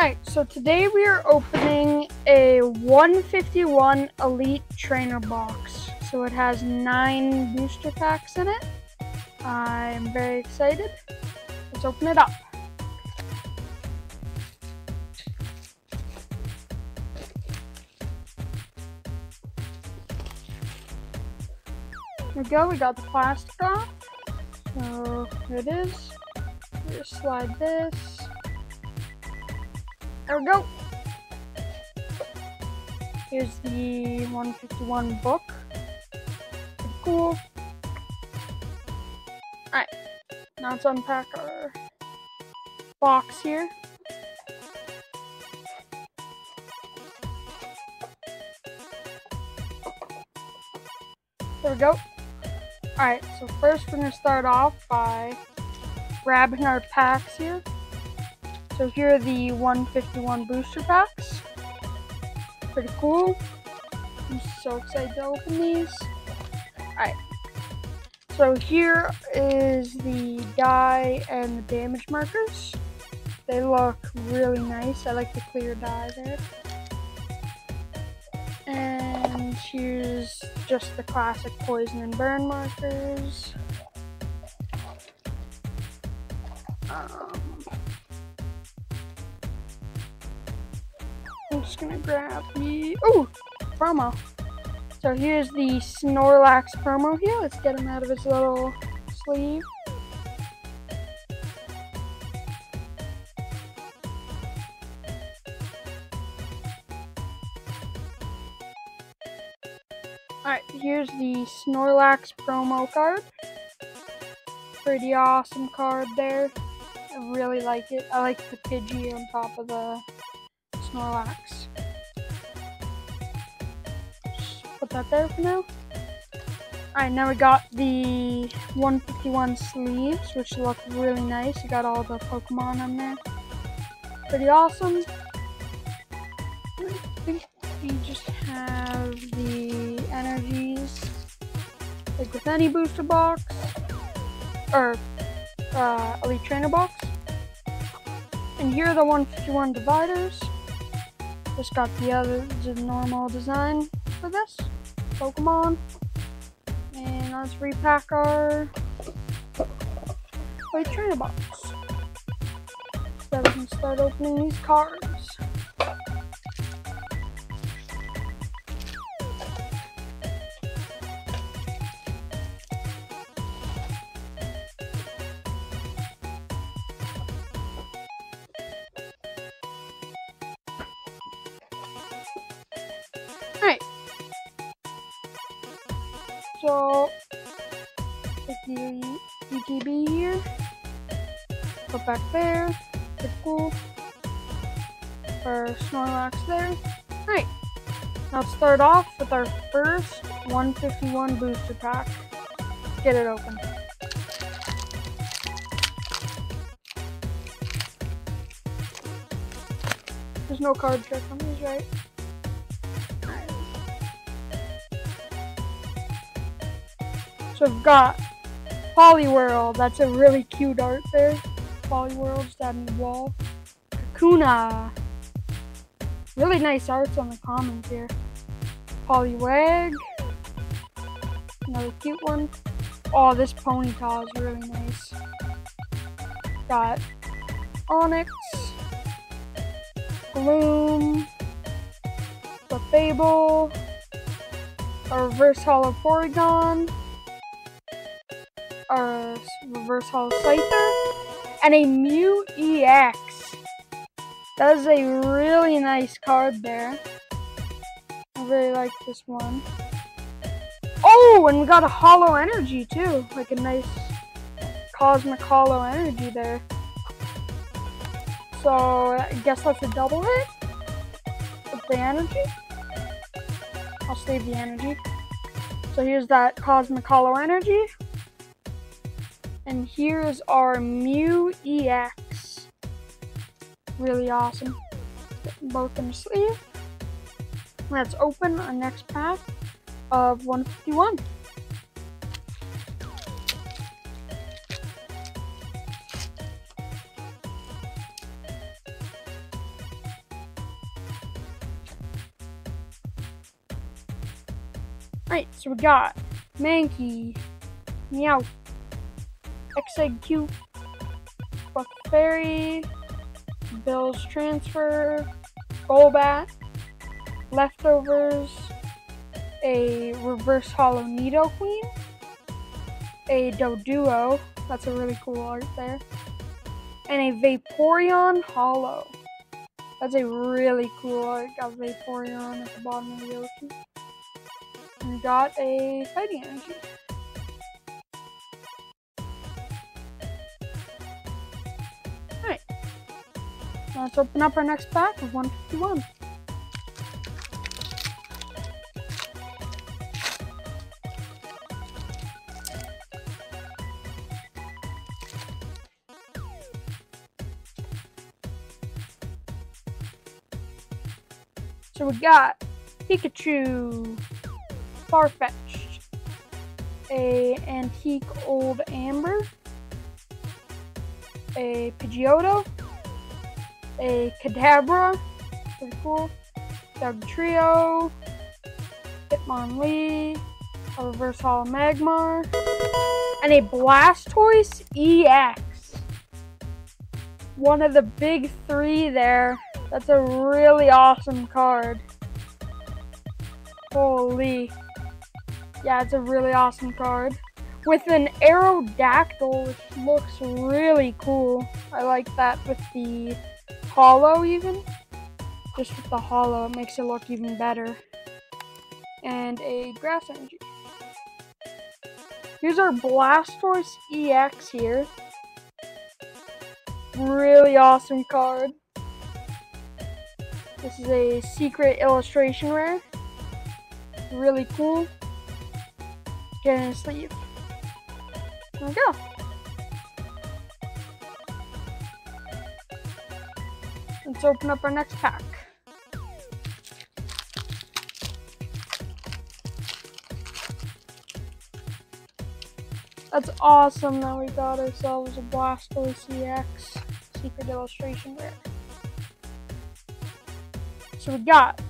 Alright, so today we are opening a 151 Elite Trainer box. So it has nine booster packs in it. I'm very excited. Let's open it up. There we go, we got the plastic off. So here it is. Just slide this. There we go. Here's the 151 book. Pretty cool. Alright, now let's unpack our box here. There we go. Alright, so first we're going to start off by grabbing our packs here. So here are the 151 booster packs. Pretty cool. I'm so excited to open these. Alright. So here is the die and the damage markers. They look really nice. I like the clear die there. And here's just the classic poison and burn markers. Um, gonna grab the oh promo. So here's the Snorlax promo here. Let's get him out of his little sleeve. Alright, here's the Snorlax promo card. Pretty awesome card there. I really like it. I like the Pidgey on top of the Snorlax. Put that there for now. Alright, now we got the 151 sleeves, which look really nice. You got all the Pokemon on there. Pretty awesome. We just have the energies, like with any booster box, or uh, Elite Trainer box. And here are the 151 dividers. Just got the other, the normal design for this Pokemon. And let's repack our Trainer box. So we can start opening these cards. So, take the ETB here. Go back there. Pretty cool. For Snorlax there. Alright. Now start off with our first 151 booster pack. Let's get it open. There's no card trick on these, right? I've got Poliwhirl. That's a really cute art there. Poliwhirl just adding the wall. Kakuna. Really nice arts on the commons here. Poliwag. Another cute one. Oh, this Ponyta is really nice. Got Onix. Gloom. The Fable. A reverse holo Porygon our reverse holo Scyther, and a Mew EX. That is a really nice card there. I really like this one. Oh, and we got a Holo Energy too. Like a nice Cosmic Holo Energy there. So, I guess that's a double hit with the energy. I'll save the energy. So here's that Cosmic Holo Energy. And here's our Mew EX. Really awesome. Get both in the sleeve. Let's open our next pack of 151. Alright, so we got Mankey, Meowth, Exeggcute, Buck Fairy, Bill's Transfer, Golbat, Leftovers, a Reverse Holo Needle Nidoqueen, a Doduo, that's a really cool art there, and a Vaporeon Holo. That's a really cool art. Got Vaporeon at the bottom of the ocean. And got a fighting energy. Let's open up our next pack of 151. So we got Pikachu, Farfetch'd, a Antique Old Amber, a Pidgeotto, a Kadabra, pretty cool, Dugtrio, Hitmonlee, a Reverse Holo Magmar, and a Blastoise EX. One of the big three there. That's a really awesome card. Holy. Yeah, it's a really awesome card. With an Aerodactyl, which looks really cool. I like that with the holo even. Just with the holo, it makes it look even better. And a Grass Energy. Here's our Blastoise EX here. Really awesome card. This is a secret illustration rare. Really cool. Get in a sleeve. There we go. Let's open up our next pack. That's awesome that we got ourselves a Blastoise EX Secret Illustration Rare. So we got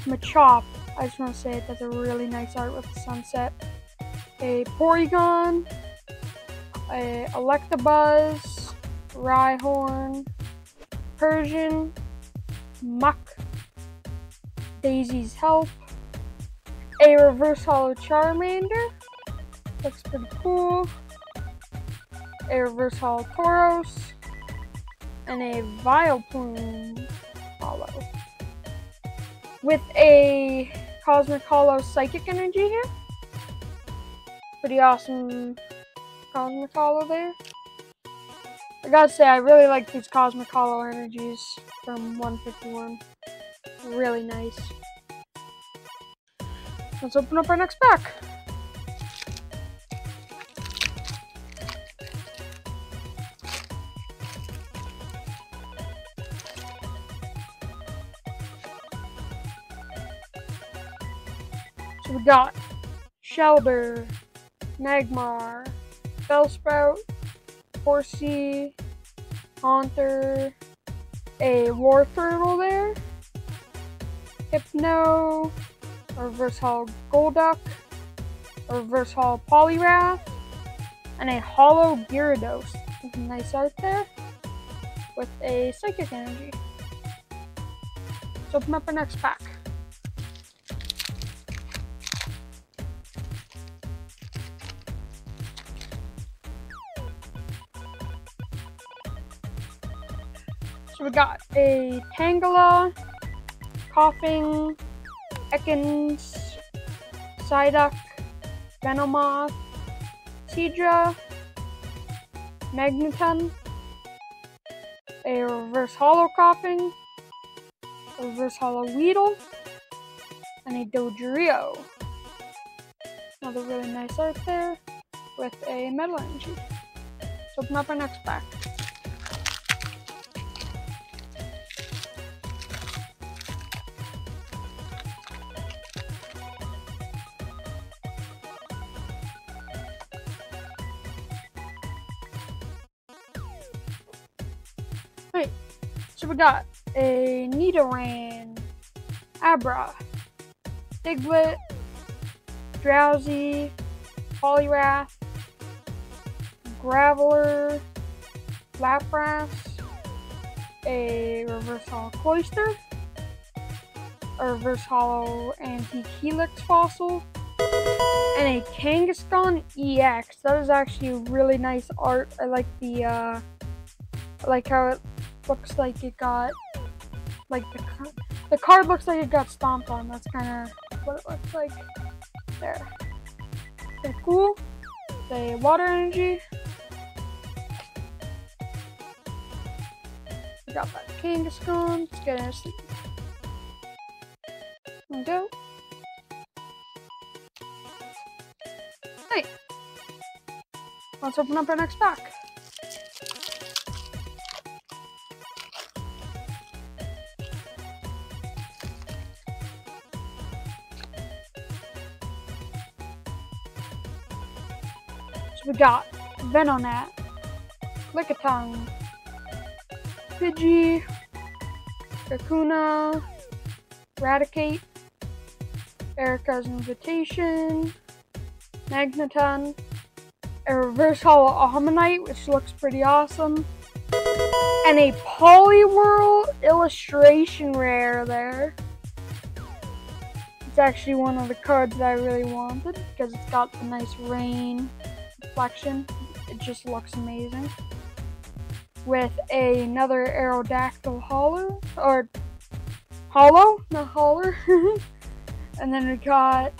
Machop. I just want to say that's a really nice art with the sunset. A Porygon, a Electabuzz, Rhyhorn, Persian, Muk, Daisy's Help, a Reverse Holo Charmander, looks pretty cool, a Reverse Holo Tauros, and a Vileplume Holo. With a Cosmic Holo Psychic Energy here. Pretty awesome Cosmic Holo there. I gotta say, I really like these Cosmic Holo energies from 151. Really nice. Let's open up our next pack. So we got Shellder, Magmar, Bellsprout, Horsea, Haunter, a Wartortle there, Hypno, a Reverse Holo Golduck, a Reverse Holo Poliwrath, and a Holo Gyarados. Nice art there with a Psychic Energy. Let's open up our next pack. We got a Tangela, Koffing, Ekans, Psyduck, Venomoth, Seadra, Magneton, a Reverse Holo Koffing, a Reverse Holo Weedle, and a Dodrio. Another really nice art there with a Metal Energy. Let's open up our next pack. Alright, so we got a Nidoran, Abra, Diglett, Drowzee, Poliwrath, Graveler, Lapras, a Reverse Holo Cloyster, a Reverse Holo Antique Helix Fossil, and a Kangaskhan EX. That is actually really nice art. I like the, uh, I like how it looks like it got, like the, the card looks like it got stomped on. That's kind of what it looks like. There. Pretty cool. The water energy. We got that Kangaskhan. Let's get in sleep. We go. Hey! Let's open up our next pack. Got Venonat, Lickitung, Pidgey, Kakuna, Raticate, Erika's Invitation, Magneton, a Reverse Holo Omanyte, which looks pretty awesome, and a Poliwhirl illustration rare there. It's actually one of the cards that I really wanted because it's got the nice rain reflection. It just looks amazing. With another Aerodactyl Hollow, or Hollow, not Holler. and then we got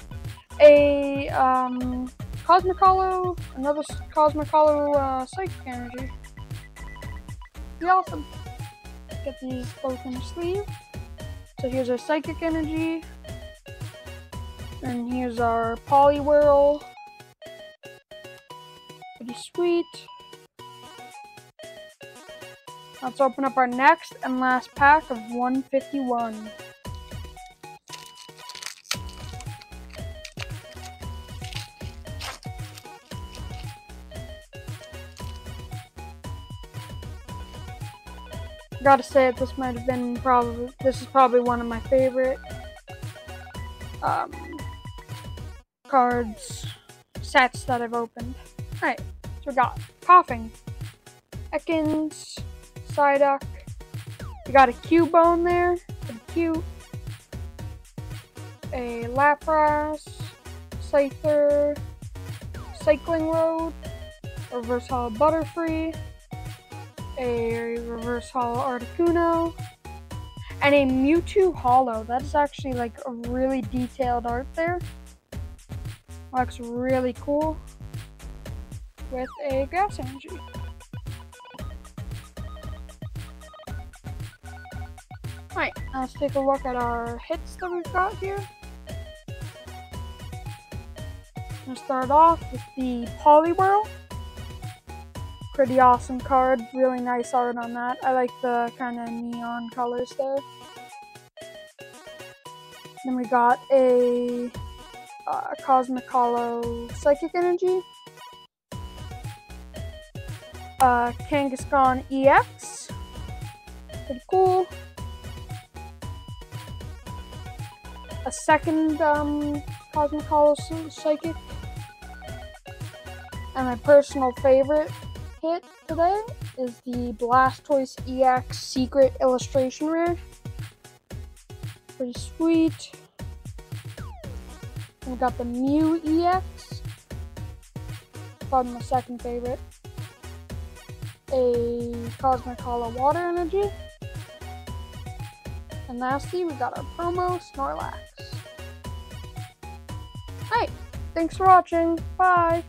a um, Cosmic Holo, another Cosmic Holo uh, Psychic Energy. Be awesome. Get these both in the sleeve. So here's our Psychic Energy. And here's our Poliwhirl. Pretty sweet. Let's open up our next and last pack of 151. Gotta say this might have been probably, this is probably one of my favorite um, cards, sets that I've opened. Alright, so we got Koffing, Ekans, Psyduck, we got a Cubone there, pretty cute, a Lapras, Scyther, Cycling Road, Reverse Holo Butterfree, a Reverse Holo Articuno, and a Mewtwo Holo. That is actually like a really detailed art there. Looks really cool with a grass energy. Alright, let's take a look at our hits that we've got here. We'll start off with the Poliwhirl. Pretty awesome card, really nice art on that. I like the kind of neon colors there. Then we got a uh, Cosmic Holo Psychic Energy. Uh, Kangaskhan EX. Pretty cool. A second um, Cosmic Psychic. And my personal favorite hit today is the Blastoise EX Secret Illustration Rare. Pretty sweet. We got the Mew EX. Probably my second favorite. A Cosmic Holo Water Energy. And lastly, we got our promo Snorlax. Alright, thanks for watching. Bye.